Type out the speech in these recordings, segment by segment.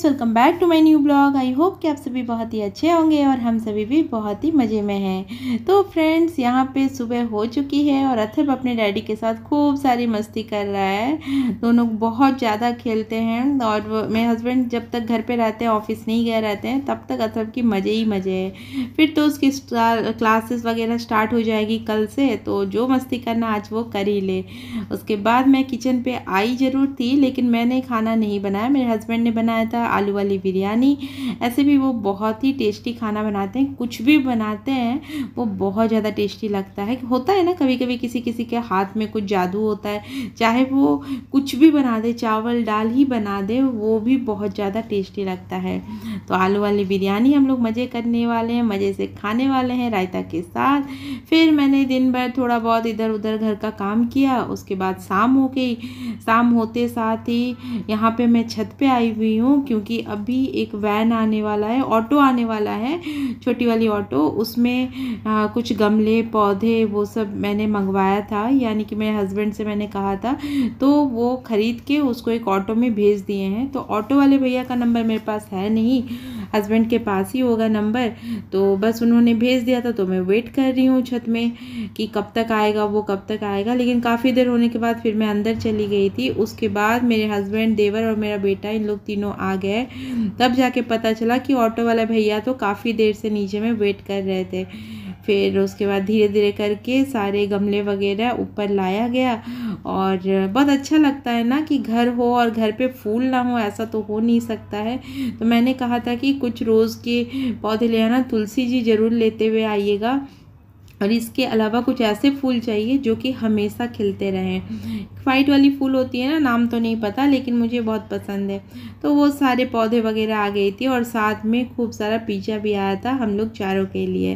Friends welcome back to my new blog I hope कि आप सभी बहुत ही अच्छे होंगे और हम सभी भी बहुत ही मज़े में हैं। तो फ्रेंड्स यहाँ पे सुबह हो चुकी है और अथर्व अपने डैडी के साथ खूब सारी मस्ती कर रहा है। दोनों बहुत ज़्यादा खेलते हैं और मेरे हस्बैंड जब तक घर पे रहते हैं ऑफ़िस नहीं गए रहते हैं, तब तक अथर्व की मज़े ही मज़े है। फिर तो उसकी क्लासेस वगैरह स्टार्ट हो जाएगी कल से तो जो मस्ती करना आज वो कर ही ले। उसके बाद मैं किचन पर आई ज़रूर थी, लेकिन मैंने खाना नहीं बनाया। मेरे हस्बैंड ने बनाया था आलू वाली बिरयानी। ऐसे भी वो बहुत ही टेस्टी खाना बनाते हैं, कुछ भी बनाते हैं, वो बहुत ज़्यादा टेस्टी लगता है। होता है ना कभी कभी किसी किसी के हाथ में कुछ जादू होता है, चाहे वो कुछ भी बना दे, चावल, दाल ही बना दे, वो भी बहुत ज़्यादा टेस्टी लगता है। तो आलू वाली बिरयानी हम लोग मज़े करने वाले हैं, मज़े से खाने वाले हैं रायता के साथ। फिर मैंने दिन भर थोड़ा बहुत इधर उधर घर का काम किया, उसके बाद शाम हो गई। शाम होते साथ ही यहाँ पे मैं छत पे आई हुई हूँ क्योंकि अभी एक वैन आने वाला है ऑटो आने वाला है छोटी वाली ऑटो। उसमें आ, कुछ गमले पौधे वो सब मैंने मंगवाया था यानी कि मेरे हस्बैंड से मैंने कहा था। तो वो ख़रीद के उसको एक ऑटो में भेज दिए हैं। तो ऑटो वाले भैया का नंबर मेरे पास है नहीं। हस्बैंड के पास ही होगा नंबर। तो बस उन्होंने भेज दिया था तो मैं वेट कर रही हूँ छत में कि कब तक आएगा, वो कब तक आएगा। लेकिन काफ़ी देर होने के बाद फिर मैं अंदर चली गई थी। उसके बाद मेरे हस्बैंड देवर और मेरा बेटा, इन लोग तीनों आ गए। तब जाके पता चला कि ऑटो वाला भैया तो काफ़ी देर से नीचे में वेट कर रहे थे। फिर उसके बाद धीरे धीरे करके सारे गमले वगैरह ऊपर लाया गया। और बहुत अच्छा लगता है ना कि घर हो और घर पे फूल ना हो, ऐसा तो हो नहीं सकता है। तो मैंने कहा था कि कुछ रोज़ के पौधे ले आना। तुलसी जी ज़रूर लेते हुए आइएगा। और इसके अलावा कुछ ऐसे फूल चाहिए जो कि हमेशा खिलते रहें। वाइट वाली फूल होती है ना, नाम तो नहीं पता, लेकिन मुझे बहुत पसंद है। तो वो सारे पौधे वगैरह आ गई थी और साथ में खूब सारा पिज़्ज़ा भी आया था हम लोग चारों के लिए।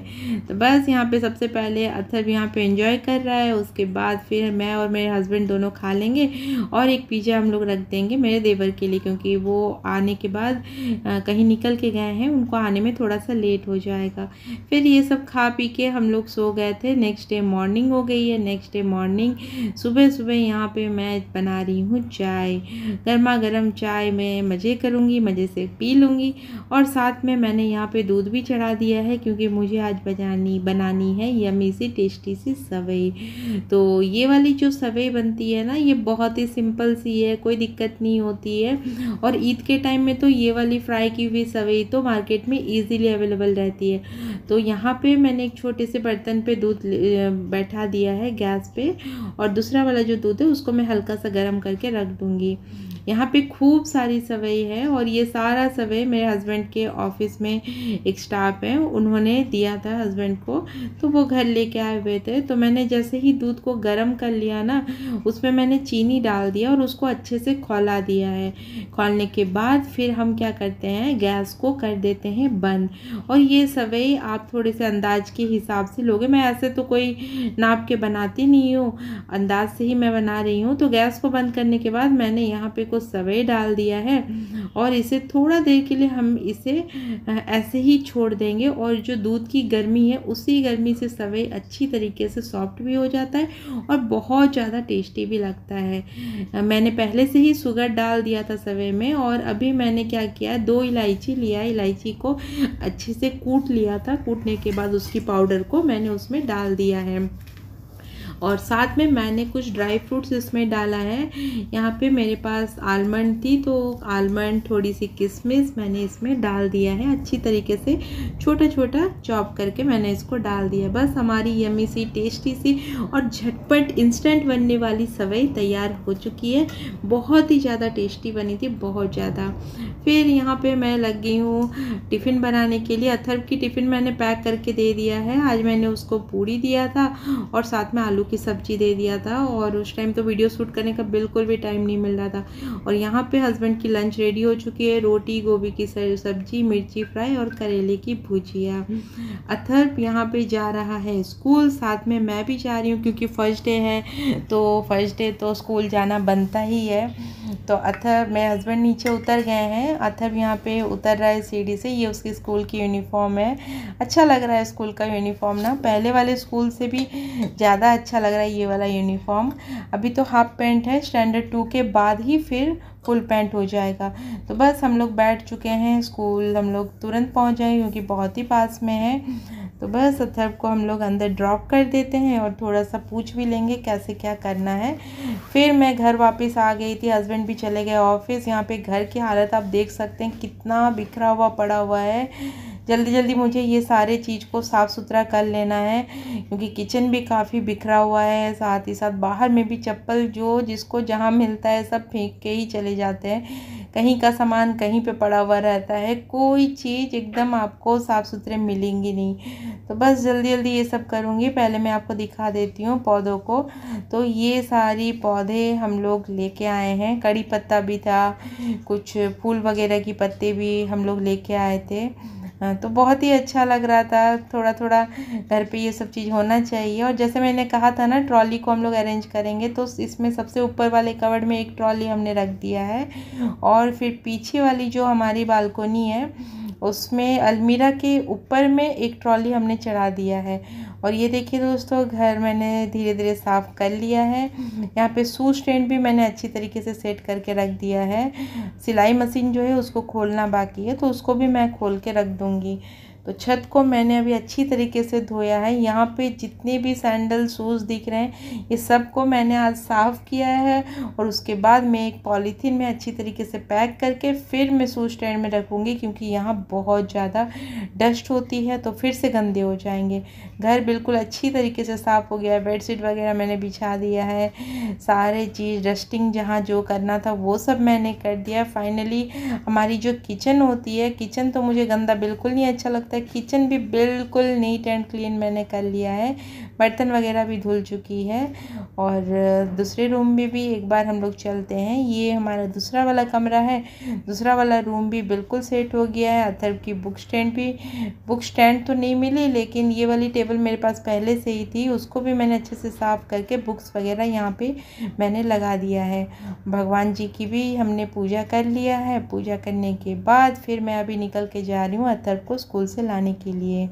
तो बस यहाँ पे सबसे पहले अथर यहाँ पे एंजॉय कर रहा है, उसके बाद फिर मैं और मेरे हस्बैंड दोनों खा लेंगे और एक पिज़्ज़ा हम लोग रख देंगे मेरे देवर के लिए, क्योंकि वो आने के बाद कहीं निकल के गए हैं, उनको आने में थोड़ा सा लेट हो जाएगा। फिर ये सब खा पी के हम लोग सो गए थे नेक्स्ट डे मॉर्निंग हो गई है नेक्स्ट डे मॉर्निंग सुबह सुबह यहाँ पे मैं बना रही हूँ चाय। गर्मा गर्म चाय में मज़े करूँगी, मज़े से पी लूँगी और साथ में मैंने यहाँ पे दूध भी चढ़ा दिया है क्योंकि मुझे आज बजानी बनानी है यमी सी, टेस्टी सी सवई। तो ये वाली जो सवई बनती है ना, ये बहुत ही सिंपल सी है, कोई दिक्कत नहीं होती है। और ईद के टाइम में तो ये वाली फ्राई की हुई सवई तो मार्केट में ईजीली अवेलेबल रहती है। तो यहाँ पे मैंने एक छोटे से बर्तन पे दूध बैठा दिया है गैस पे और दूसरा वाला जो दूध है उसको मैं हल्का सा गर्म करके रख दूँगी। यहाँ पे खूब सारी सवई है और ये सारा सवई मेरे हस्बैंड के ऑफ़िस में एक स्टाफ है, उन्होंने दिया था हस्बैंड को। तो वो घर लेके आए हुए थे। तो मैंने जैसे ही दूध को गर्म कर लिया ना, उसमें मैंने चीनी डाल दिया और उसको अच्छे से खोला दिया है। खोलने के बाद फिर हम क्या करते हैं, गैस को कर देते हैं बंद। और ये सवई आप थोड़े से अंदाज के हिसाब से लोगे। मैं ऐसे तो कोई नाप के बनाती नहीं हूँ। अंदाज से ही मैं बना रही हूँ। तो गैस को बंद करने के बाद मैंने यहाँ पे को सवे डाल दिया है और इसे थोड़ा देर के लिए हम इसे ऐसे ही छोड़ देंगे और जो दूध की गर्मी है, उसी गर्मी से सवई अच्छी तरीके से सॉफ्ट भी हो जाता है और बहुत ज़्यादा टेस्टी भी लगता है। मैंने पहले से ही शुगर डाल दिया था सवे में और अभी मैंने क्या किया, दो इलायची लिया, इलायची को अच्छे से कूट लिया था, कूटने के बाद उसकी पाउडर को मैंने उसमें डाल दिया है। और साथ में मैंने कुछ ड्राई फ्रूट्स इसमें डाला है। यहाँ पे मेरे पास आलमंड थी तो आलमंड थोड़ी सी किशमिश मैंने इसमें डाल दिया है। अच्छी तरीके से छोटा छोटा चॉप करके मैंने इसको डाल दिया। बस हमारी यमी सी, टेस्टी सी और झटपट इंस्टेंट बनने वाली सवई तैयार हो चुकी है। बहुत ही ज़्यादा टेस्टी बनी थी, बहुत ज़्यादा। फिर यहाँ पे मैं लग गई हूँ टिफ़िन बनाने के लिए। अथर्व की टिफ़िन मैंने पैक करके दे दिया है। आज मैंने उसको पूड़ी दिया था और साथ में आलू की सब्ज़ी दे दिया था और उस टाइम तो वीडियो शूट करने का बिल्कुल भी टाइम नहीं मिल रहा था। और यहाँ पे हस्बैंड की लंच रेडी हो चुकी है, रोटी, गोभी की सब्ज़ी, मिर्ची फ्राई और करेले की भुजिया। अथर्प यहाँ पे जा रहा है स्कूल साथ में मैं भी जा रही हूँ क्योंकि फ़र्स्ट डे है तो फ़र्स्ट डे तो स्कूल जाना बनता ही है। तो अथर मेरे हस्बैंड नीचे उतर गए हैं। अथर यहाँ पे उतर रहा है सीढ़ी से। ये उसकी स्कूल की यूनिफॉर्म है। अच्छा लग रहा है स्कूल का यूनिफॉर्म ना। पहले वाले स्कूल से भी ज़्यादा अच्छा लग रहा है ये वाला यूनिफॉर्म अभी तो हाफ़ पैंट है। स्टैंडर्ड टू के बाद ही फिर फुल पैंट हो जाएगा। तो बस हम लोग बैठ चुके हैं। स्कूल हम लोग तुरंत पहुँच जाएँगे क्योंकि बहुत ही पास में है। तो बस अथर्व को हम लोग अंदर ड्रॉप कर देते हैं और थोड़ा सा पूछ भी लेंगे कैसे क्या करना है। फिर मैं घर वापस आ गई थी हस्बैंड भी चले गए ऑफ़िस यहाँ पे घर की हालत आप देख सकते हैं, कितना बिखरा हुआ, पड़ा हुआ है। जल्दी जल्दी मुझे ये सारे चीज़ को साफ़ सुथरा कर लेना है, क्योंकि किचन भी काफ़ी बिखरा हुआ है, साथ ही साथ बाहर में भी चप्पल जो जिसको जहाँ मिलता है सब फेंक के ही चले जाते हैं। कहीं का सामान कहीं पे पड़ा हुआ रहता है, कोई चीज़ एकदम आपको साफ़ सुथरे मिलेंगी नहीं। तो बस जल्दी जल्दी ये सब करूँगी, पहले मैं आपको दिखा देती हूँ पौधों को। तो ये सारी पौधे हम लोग लेके आए हैं, कड़ी पत्ता भी था, कुछ फूल वगैरह की पत्ते भी हम लोग लेके आए थे। तो बहुत ही अच्छा लग रहा था। थोड़ा थोड़ा घर पे ये सब चीज़ होना चाहिए। और जैसे मैंने कहा था ना, ट्रॉली को हम लोग अरेंज करेंगे तो इसमें सबसे ऊपर वाले कवर्ड में एक ट्रॉली हमने रख दिया है। और फिर पीछे वाली जो हमारी बालकोनी है उसमें अलमीरा के ऊपर में एक ट्रॉली हमने चढ़ा दिया है। और ये देखिए दोस्तों, घर मैंने धीरे धीरे साफ़ कर लिया है। यहाँ पे सूज स्टैंड भी मैंने अच्छी तरीके से सेट करके रख दिया है। सिलाई मशीन जो है उसको खोलना बाकी है तो उसको भी मैं खोल के रख दूँगी। तो छत को मैंने अभी अच्छी तरीके से धोया है। यहाँ पे जितने भी सैंडल, शूज़ दिख रहे हैं, ये सबको मैंने आज साफ़ किया है और उसके बाद मैं एक पॉलीथीन में अच्छी तरीके से पैक करके फिर मैं शूज़ स्टैंड में रखूँगी क्योंकि यहाँ बहुत ज़्यादा डस्ट होती है तो फिर से गंदे हो जाएँगे। घर बिल्कुल अच्छी तरीके से साफ़ हो गया है। बेडशीट वगैरह मैंने बिछा दिया है। सारे चीज़, डस्टिंग जहाँ जो करना था वो सब मैंने कर दिया। फाइनली हमारी जो किचन होती है, किचन तो मुझे गंदा बिल्कुल नहीं अच्छा लगता है किचन भी बिल्कुल नीट एंड क्लीन मैंने कर लिया है। बर्तन वगैरह भी धुल चुकी है और दूसरे रूम में भी एक बार हम लोग चलते हैं। ये हमारा दूसरा वाला कमरा है। दूसरा वाला रूम भी बिल्कुल सेट हो गया है। अथर्व की बुक स्टैंड भी, बुक स्टैंड तो नहीं मिली, लेकिन ये वाली टेबल मेरे पास पहले से ही थी। उसको भी मैंने अच्छे से साफ़ करके बुक्स वगैरह यहाँ पे मैंने लगा दिया है। भगवान जी की भी हमने पूजा कर लिया है। पूजा करने के बाद फिर मैं अभी निकल के जा रही हूँ अथर्व को स्कूल से लाने के लिए।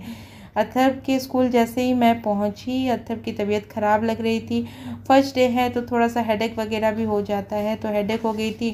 अथर्व के स्कूल जैसे ही मैं पहुँची, अथर्व की तबीयत ख़राब लग रही थी। फ़र्स्ट डे है तो थोड़ा सा हेडेक वगैरह भी हो जाता है तो हेडेक हो गई थी।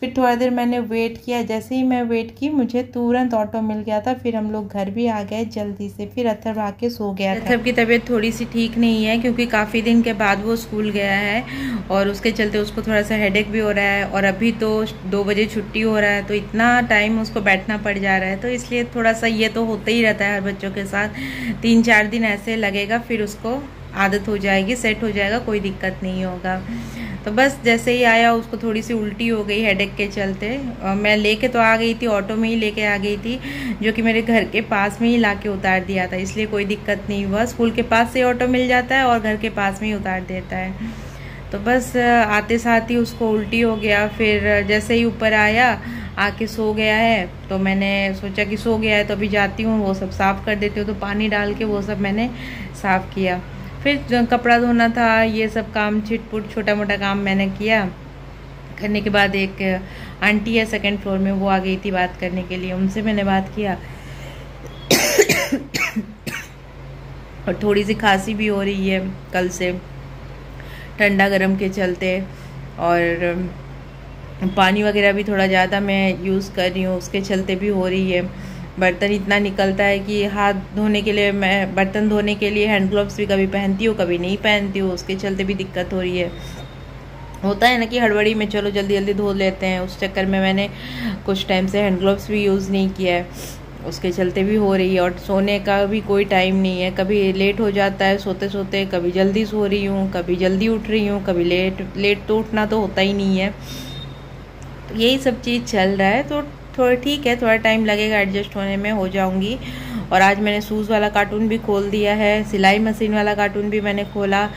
फिर थोड़ा देर मैंने वेट किया। जैसे ही मैं वेट की, मुझे तुरंत ऑटो मिल गया था। फिर हम लोग घर भी आ गए जल्दी से। फिर अथर्व आके सो गया था। अथर्व की तबीयत थोड़ी सी ठीक नहीं है क्योंकि काफ़ी दिन के बाद वो स्कूल गया है और उसके चलते उसको थोड़ा सा हेडेक भी हो रहा है और अभी तो दो बजे छुट्टी हो रहा है तो इतना टाइम उसको बैठना पड़ जा रहा है। तो इसलिए थोड़ा सा ये तो होता ही रहता है हर बच्चों के साथ। तीन चार दिन ऐसे लगेगा, फिर उसको आदत हो जाएगी सेट हो जाएगा, कोई दिक्कत नहीं होगा। तो बस जैसे ही आया, उसको थोड़ी सी उल्टी हो गई हेडेक के चलते। और मैं लेके तो आ गई थी ऑटो में ही लेके आ गई थी, जो कि मेरे घर के पास में ही ला उतार दिया था। इसलिए कोई दिक्कत नहीं हुआ। स्कूल के पास से ऑटो मिल जाता है और घर के पास में ही उतार देता है। तो बस आते साथ ही उसको उल्टी हो गया। फिर जैसे ही ऊपर आया, आके सो गया है। तो मैंने सोचा कि सो गया है तो अभी जाती हूँ, वो सब साफ़ कर देती हूँ। तो पानी डाल के वो सब मैंने साफ़ किया। फिर कपड़ा धोना था, ये सब काम, छिटपुट छोटा मोटा काम मैंने किया। करने के बाद एक आंटी है सेकंड फ्लोर में, वो आ गई थी बात करने के लिए। उनसे मैंने बात किया। और थोड़ी सी खांसी भी हो रही है कल से। ठंडा गर्म के चलते। और, पानी वगैरह भी थोड़ा ज़्यादा मैं यूज़ कर रही हूँ, उसके चलते भी हो रही है। बर्तन इतना निकलता है कि हाथ धोने के लिए मैं, बर्तन धोने के लिए हैंड ग्लोव्स भी कभी पहनती हूँ, कभी नहीं पहनती हूँ, उसके चलते भी दिक्कत हो रही है। होता है ना कि हड़बड़ी में चलो जल्दी जल्दी धो लेते हैं, उस चक्कर में मैंने कुछ टाइम से हैंड ग्लोव्स भी यूज़ नहीं किया है। उसके चलते भी हो रही है और सोने का भी कोई टाइम नहीं है। कभी लेट हो जाता है, सोते सोते कभी जल्दी सो रही हूँ, कभी जल्दी उठ रही हूँ, कभी लेट लेट तो उठना तो होता ही नहीं है। यही सब चीज़ चल रहा है तो थोड़ा ठीक है, थोड़ा टाइम लगेगा एडजस्ट होने में, हो जाऊँगी। और आज मैंने सूज़ वाला कार्टून भी खोल दिया है, सिलाई मशीन वाला कार्टून भी मैंने खोला।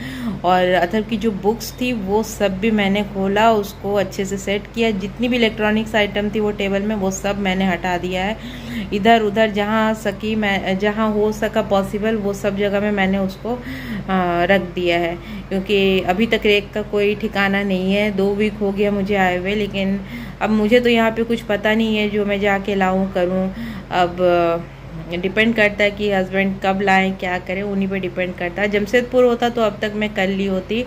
और अथर की जो बुक्स थी, वो सब भी मैंने खोला, उसको अच्छे से सेट किया। जितनी भी इलेक्ट्रॉनिक्स आइटम थी वो टेबल में, वो सब मैंने हटा दिया है। इधर उधर जहाँ सकी मैं, जहाँ हो सका पॉसिबल वो सब जगह में मैंने उसको रख दिया है। क्योंकि अभी तक रेक का कोई ठिकाना नहीं है। दो वीक हो गया मुझे आए हुए, लेकिन अब मुझे तो यहाँ पे कुछ पता नहीं है जो मैं जाके लाऊं, करूँ। अब डिपेंड करता है कि हस्बैंड कब लाएँ, क्या करें, उन्हीं पे डिपेंड करता है। जमशेदपुर होता तो अब तक मैं कर ली होती।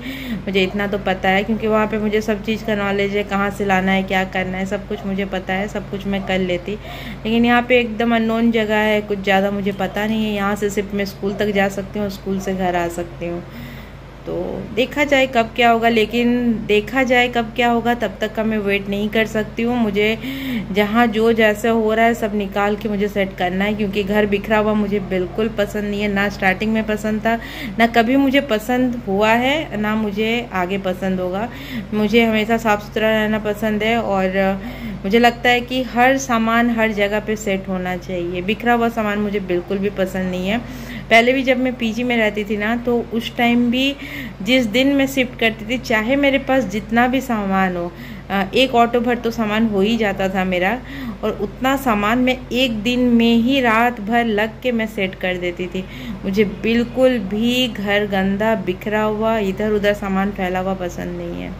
मुझे इतना तो पता है, क्योंकि वहाँ पे मुझे सब चीज़ का नॉलेज है, कहाँ से लाना है, क्या करना है, सब कुछ मुझे पता है, सब कुछ मैं कर लेती। लेकिन यहाँ पे एकदम अननोन जगह है, कुछ ज़्यादा मुझे पता नहीं है। यहाँ से सिर्फ़ मैं स्कूल तक जा सकती हूँ, स्कूल से घर आ सकती हूँ। तो देखा जाए कब क्या होगा, लेकिन देखा जाए कब क्या होगा, तब तक का मैं वेट नहीं कर सकती हूँ। मुझे जहाँ जो जैसे हो रहा है, सब निकाल के मुझे सेट करना है, क्योंकि घर बिखरा हुआ मुझे बिल्कुल पसंद नहीं है। ना स्टार्टिंग में पसंद था, ना कभी मुझे पसंद हुआ है, ना मुझे आगे पसंद होगा। मुझे हमेशा साफ़ सुथरा रहना पसंद है और मुझे लगता है कि हर सामान हर जगह पे सेट होना चाहिए। बिखरा हुआ सामान मुझे बिल्कुल भी पसंद नहीं है। पहले भी जब मैं पीजी में रहती थी ना तो उस टाइम भी जिस दिन मैं शिफ्ट करती थी, चाहे मेरे पास जितना भी सामान हो एक ऑटो भर तो सामान हो ही जाता था मेरा, और उतना सामान मैं एक दिन में ही रात भर लग के मैं सेट कर देती थी। मुझे बिल्कुल भी घर गंदा बिखरा हुआ, इधर उधर सामान फैला हुआ पसंद नहीं है।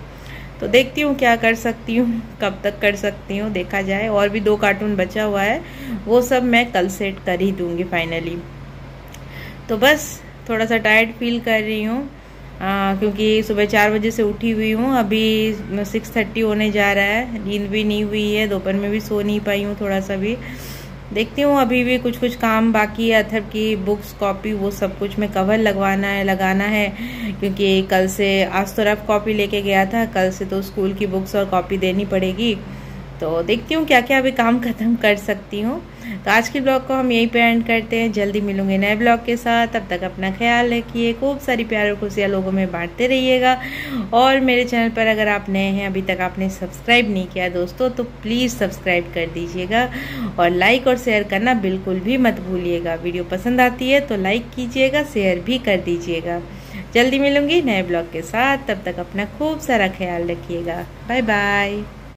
तो देखती हूँ क्या कर सकती हूँ, कब तक कर सकती हूँ, देखा जाए। और भी दो कार्टून बचा हुआ है, वो सब मैं कल सेट कर ही दूँगी फाइनली तो बस थोड़ा सा टायर्ड फील कर रही हूँ। क्योंकि सुबह चार बजे से उठी हुई हूँ। अभी सिक्स थर्टी होने जा रहा है। नींद भी नहीं हुई है। दोपहर में भी सो नहीं पाई हूँ थोड़ा सा भी। देखती हूँ, अभी भी कुछ कुछ काम बाकी है। अथर की बुक्स कॉपी वो सब कुछ में कवर लगवाना है, लगाना है। क्योंकि कल से आज तो रफ कॉपी लेके गया था। कल से तो स्कूल की बुक्स और कॉपी देनी पड़ेगी। तो देखती हूँ क्या क्या अभी काम ख़त्म कर सकती हूँ। तो आज के ब्लॉग को हम यहीं पे एंड करते हैं। जल्दी मिलूँगे नए ब्लॉग के साथ। तब तक अपना ख्याल रखिए। खूब सारी प्यार और खुशियाँ लोगों में बांटते रहिएगा। और मेरे चैनल पर अगर आप नए हैं, अभी तक आपने सब्सक्राइब नहीं किया दोस्तों तो प्लीज़ सब्सक्राइब कर दीजिएगा। और लाइक और शेयर करना बिल्कुल भी मत भूलिएगा। वीडियो पसंद आती है तो लाइक कीजिएगा, शेयर भी कर दीजिएगा। जल्दी मिलूँगी नए ब्लॉग के साथ। तब तक अपना खूब सारा ख्याल रखिएगा। Bye bye